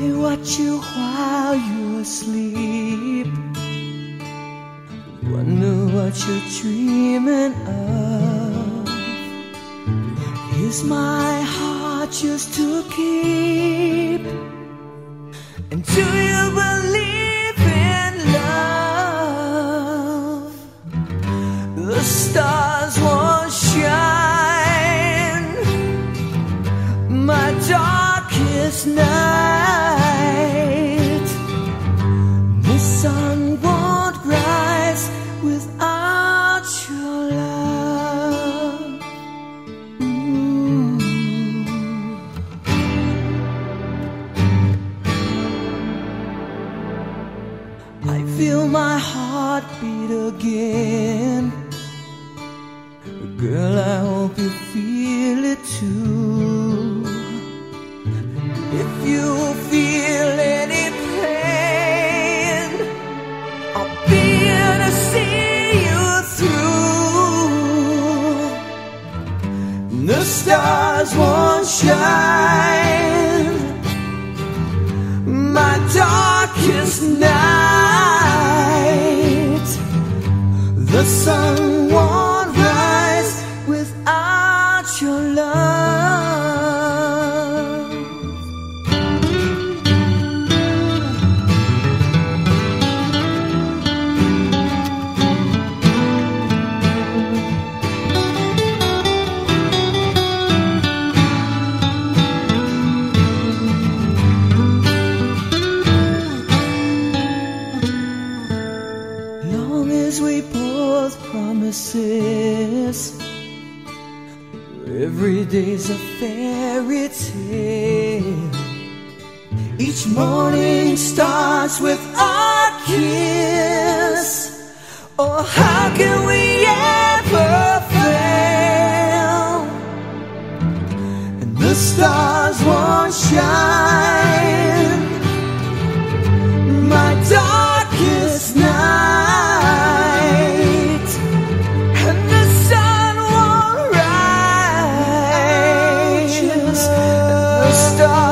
watch you while you're asleep. Wonder what you're dreaming of. Is my heart just to keep? And do you believe in love? The stars I feel my heart beat again. Girl, I hope you feel it too. If you feel any pain, I'll be here to see you through. The stars won't shine. Sun won't rise without your love. Long as we both promises. Every day's a fairy tale. Each morning starts with a kiss. Oh, how can we stars